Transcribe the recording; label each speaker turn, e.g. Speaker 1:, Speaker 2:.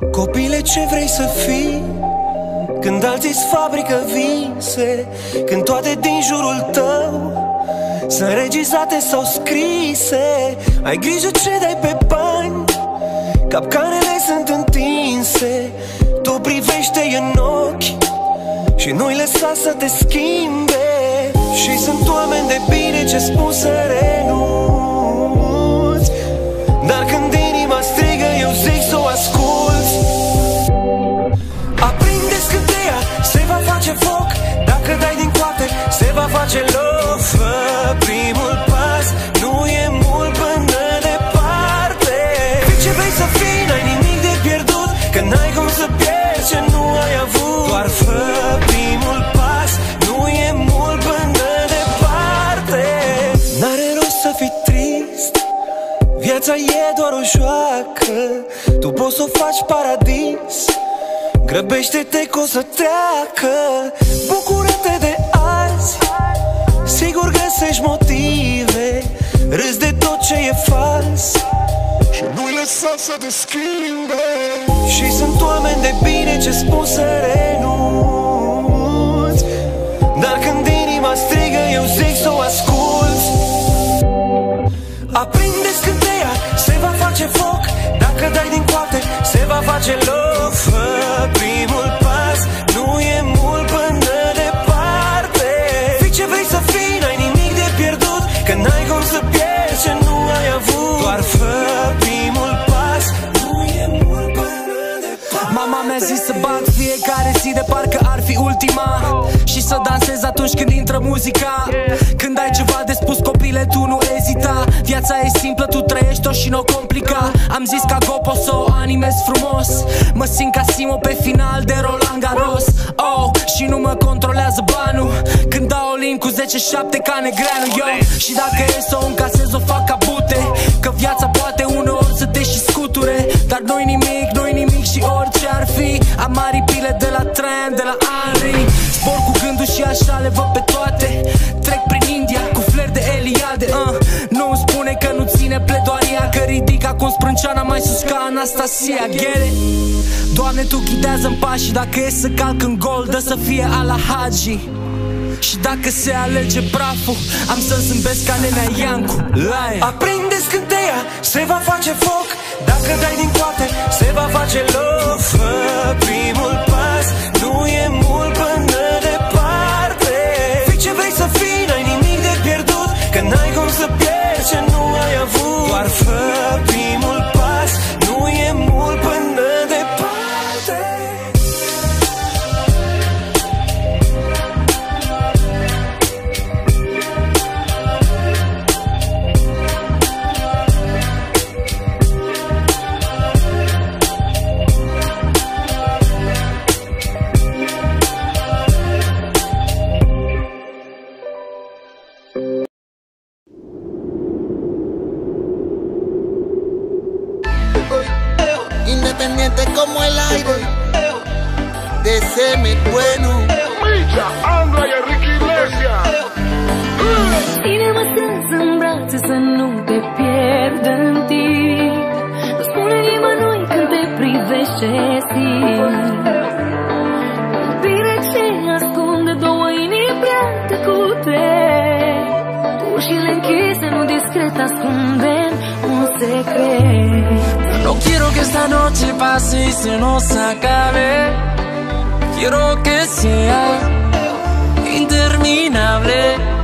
Speaker 1: Copile, ce vrei să fii? Când alții fabrică vise Când toate din jurul tău Sunt regizate sau scrise Ai grijă ce dai pe bani Capcanele sunt întinse Tu privește în ochi Și nu-i lăsa să te schimbe Și sunt oameni de bine ce spun să renunți Dar când Viața e doar o joacă. Tu poți să o faci paradis. Grăbește-te că o să treacă. Bucură-te de azi. Sigur găsești motive. Râzi de tot ce e fals.
Speaker 2: Și nu-i lăsa să te schimbe.
Speaker 1: Și sunt oameni de bine ce spun să renunți. Dar când se va
Speaker 3: mi-a zis să bag fiecare zi de parcă ar fi ultima. Și să dansez atunci când intră muzica. Când ai ceva de spus copile tu nu ezita. Viața e simplă, tu trăiești-o și nu o complica. Am zis ca Gopo să o animez frumos. Mă simt ca Simo pe final de Roland Garros. Oh, și nu mă controlează banul. Când dau Olin cu 10-7 ca negreanu yo. Și dacă e să o încasez o fac ca bute. Că viața poate uneori să te și scuture așa le văd pe toate. Trec prin India cu flair de Eliade uh. Nu-mi spune că nu ține pledoaria Că ridic acum sprânceana mai sus ca Anastasia Get it? Doamne, Tu ghidează-mi pașii Dacă e să calc în gol, dă să fie ala Hagi și dacă se alege praful Am să zâmbesc ca nenea Iancu. Laia
Speaker 1: Aprinde scânteia, se va face foc
Speaker 4: Independiente como el aire. De semen bueno.
Speaker 2: Milla, Andra y Enrique Iglesias.
Speaker 5: Ține-mă strâns în brațe să nu te pierd în timp Nu spune nimănui când te privește simt Bine ce ascunde două inimi prea tăcute Ușile închise, nu discret ascundem
Speaker 3: No quiero que esta noche pase y se nos acabe. Quiero que sea interminable.